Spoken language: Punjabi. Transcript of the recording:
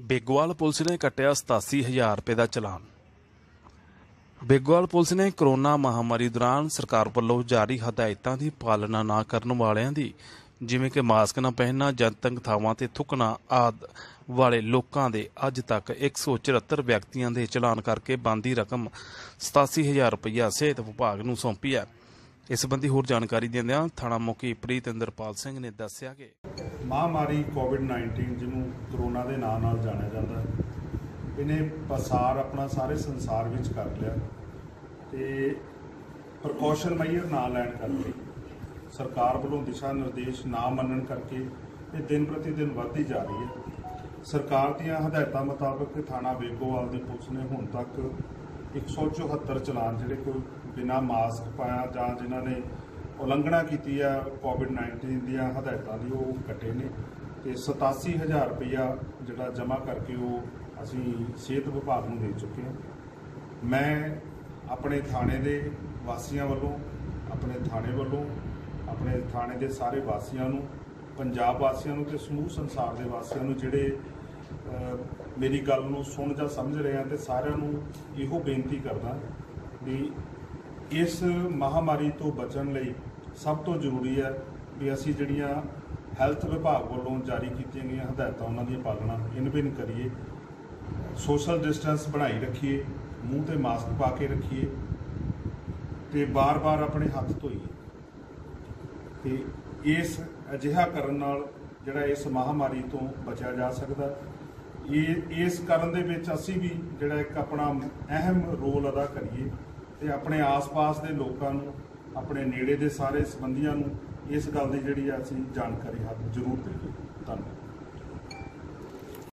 ਬੇਗਵਾਲ ਪੁਲਿਸ ਨੇ ਕੱਟਿਆ 87000 ਰੁਪਏ ਦਾ ਚਲਾਨ। ਬੇਗਵਾਲ ਪੁਲਿਸ ਨੇ ਕਰੋਨਾ ਮਹਾਮਾਰੀ ਦੌਰਾਨ ਸਰਕਾਰ ਵੱਲੋਂ ਜਾਰੀ ਹਦਾਇਤਾਂ ਦੀ ਪਾਲਣਾ ਨਾ ਕਰਨ ਵਾਲਿਆਂ ਦੀ, ਜਿਵੇਂ ਕਿ ਮਾਸਕ ਨਾ ਪਹਿਨਣਾ, ਜਨਤਕ ਥਾਵਾਂ ਤੇ ਥੁੱਕਣਾ ਆਦ ਵਾਲੇ ਲੋਕਾਂ ਦੇ ਅੱਜ ਤੱਕ 174 ਵਿਅਕਤੀਆਂ ਦੇ ਚਲਾਨ ਕਰਕੇ ਬੰਦੀ ਰਕਮ 87000 ਰੁਪਇਆ ਸਿਹਤ ਵਿਭਾਗ ਨੂੰ ਸੌਂਪੀ ਹੈ। ਇਸ ਸੰਬੰਧੀ ਹੋਰ ਜਾਣਕਾਰੀ ਦਿੰਦਿਆਂ ਥਾਣਾ ਮੁਖੀ ਪ੍ਰੀਤ ਇੰਦਰਪਾਲ ਸਿੰਘ ਨੇ ਦੱਸਿਆ ਕਿ ਮਹਾਮਾਰੀ ਕੋਵਿਡ-19 ਜਿਹਨੂੰ ਕਰੋਨਾ ਦੇ ਨਾਂ ਨਾਲ ਜਾਣਿਆ ਜਾਂਦਾ ਇਹਨੇ ਪਸਾਰ ਆਪਣਾ ਸਾਰੇ ਸੰਸਾਰ ਵਿੱਚ ਕਰ ਲਿਆ ਤੇ ਪ੍ਰੀਕਾਸ਼ਨ ਮੈਜਰ ਨਾ ਲੈਣ ਕਰਕੇ ਸਰਕਾਰ ਵੱਲੋਂ ਦਿਸ਼ਾ ਨਿਰਦੇਸ਼ ਨਾ ਮੰਨਣ ਕਰਕੇ ਇਹ ਦਿਨ ਪ੍ਰਤੀ ਦਿਨ ਵੱਧਦੀ ਜਾ ਰਹੀ ਹੈ। ਸਰਕਾਰ ਦੀਆਂ ਹਦਾਇਤਾਂ ਮੁਤਾਬਕ ਥਾਣਾ ਵੇਗੋਵਾਲ ਦੀ ਪੁਲਿਸ ਨੇ ਹੁਣ ਤੱਕ 174 ਚਲਾਨ ਜਿਹੜੇ ਕੋਈ ਬਿਨਾ ਮਾਸਕ ਪਾਇਆ ਜਾਂ ਜਿਨ੍ਹਾਂ ਨੇ ਉਲੰਘਣਾ ਕੀਤੀ ਆ ਕੋਵਿਡ-19 ਦੀਆਂ ਹਦਾਇਤਾਂ ਦੀ, ਉਹ ਕੱਟੇ ਨੇ। ਤੇ 87000 ਰੁਪਇਆ ਜਿਹੜਾ ਜਮ੍ਹਾਂ ਕਰਕੇ ਉਹ ਅਸੀਂ ਸਿਹਤ ਵਿਭਾਗ ਨੂੰ ਦੇ ਚੁੱਕੇ ਹਾਂ। ਮੈਂ ਆਪਣੇ ਥਾਣੇ ਦੇ ਵਾਸੀਆਂ ਵੱਲੋਂ, ਆਪਣੇ ਥਾਣੇ ਵੱਲੋਂ, ਆਪਣੇ ਥਾਣੇ ਦੇ ਸਾਰੇ ਵਾਸੀਆਂ ਨੂੰ, ਪੰਜਾਬ ਵਾਸੀਆਂ ਨੂੰ ਤੇ ਸਮੂਹ ਸੰਸਾਰ ਦੇ ਵਾਸੀਆਂ ਨੂੰ ਜਿਹੜੇ ਮੇਰੀ ਗੱਲ ਨੂੰ ਸੁਣ ਜਾਂ ਸਮਝ ਰਹੇ ਆ ਤੇ ਸਾਰਿਆਂ ਨੂੰ ਇਹੋ ਬੇਨਤੀ ਕਰਦਾ ਵੀ ਇਸ ਮਹਾਮਾਰੀ ਤੋਂ ਬਚਣ ਲਈ ਸਭ ਤੋਂ ਜ਼ਰੂਰੀ ਹੈ ਵੀ ਅਸੀਂ ਜਿਹੜੀਆਂ ਹੈਲਥ ਵਿਭਾਗ ਵੱਲੋਂ ਜਾਰੀ ਕੀਤੀਆਂ ਗਈਆਂ ਹਦਾਇਤਾਂ ਉਹਨਾਂ ਦੀ ਪਾਲਣਾ ਇਨਵਿਨ ਕਰੀਏ, ਸੋਸ਼ਲ ਡਿਸਟੈਂਸ ਬਣਾਈ ਰੱਖੀਏ, ਮੂੰਹ ਤੇ ਮਾਸਕ ਪਾ ਕੇ ਰੱਖੀਏ ਤੇ ਬਾਰ-ਬਾਰ ਆਪਣੇ ਹੱਥ ਧੋਈਏ। ਤੇ ਇਸ ਅਜਿਹਾ ਕਰਨ ਨਾਲ ਜਿਹੜਾ ਇਸ ਮਹਾਮਾਰੀ ਤੋਂ ਬਚਿਆ ਜਾ ਸਕਦਾ, ਇਹ ਇਸ ਕਰਨ ਦੇ ਵਿੱਚ ਅਸੀਂ ਵੀ ਜਿਹੜਾ ਇੱਕ ਆਪਣਾ ਅਹਿਮ ਰੋਲ ਅਦਾ ਕਰੀਏ ਤੇ ਆਪਣੇ ਆਸ-ਪਾਸ ਦੇ ਲੋਕਾਂ ਨੂੰ, ਆਪਣੇ ਨੇੜੇ ਦੇ ਸਾਰੇ ਸੰਬੰਧੀਆਂ ਨੂੰ ਇਸ ਗੱਲ ਦੀ ਜਿਹੜੀ ਆ ਅਸੀਂ ਜਾਣਕਾਰੀ ਹੱਥ ਜ਼ਰੂਰ ਦੇਈਏ। ਧੰਨਵਾਦ।